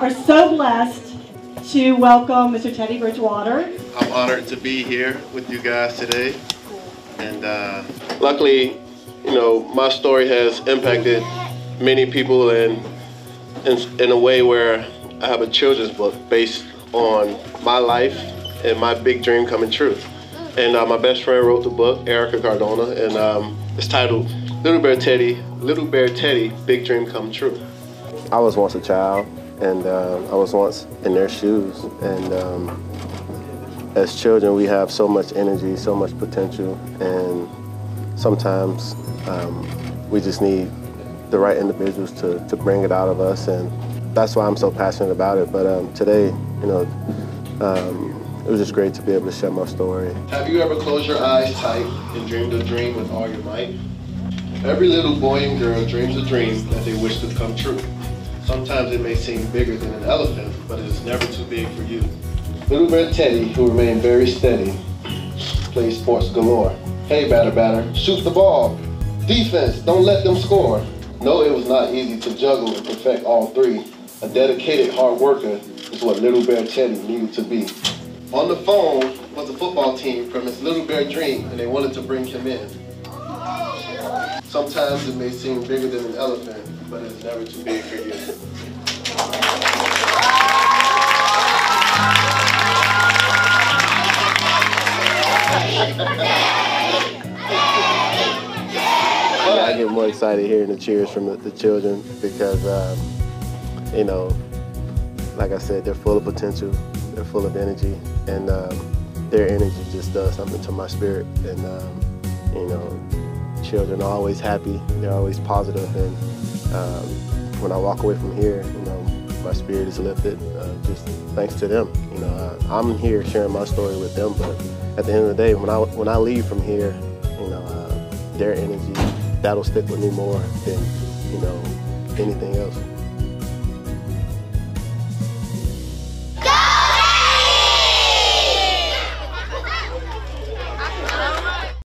are so blessed to welcome Mr. Teddy Bridgewater. I'm honored to be here with you guys today. And uh, luckily, you know, my story has impacted many people in, in, in a way where I have a children's book based on my life and my big dream coming true. And uh, my best friend wrote the book, Erika Cardona, and um, it's titled Little Bear Teddy, Little Bear Teddy, Big Dream Come True. I was once a child, and uh, I was once in their shoes. And um, as children, we have so much energy, so much potential, and sometimes um, we just need the right individuals to, to bring it out of us. And that's why I'm so passionate about it. But um, today, you know, um, it was just great to be able to share my story. Have you ever closed your eyes tight and dreamed a dream with all your might? Every little boy and girl dreams a dream that they wish to come true. Sometimes it may seem bigger than an elephant, but it is never too big for you. Little Bear Teddy, who remained very steady, plays sports galore. Hey, batter, batter, shoot the ball. Defense, don't let them score. No, it was not easy to juggle and perfect all three. A dedicated hard worker is what Little Bear Teddy needed to be. On the phone was a football team from his Little Bear dream, and they wanted to bring him in. Sometimes it may seem bigger than an elephant, but it's never too big for you. I get more excited hearing the cheers from the, the children because, um, you know, like I said, they're full of potential, they're full of energy, and um, their energy just does something to my spirit. And, um, you know, children are always happy, they're always positive, and um, when I walk away from here, you know, my spirit is lifted uh, just thanks to them. You know, uh, I'm here sharing my story with them, but at the end of the day, when I when I leave from here, you know, uh, their energy that'll stick with me more than you know anything else.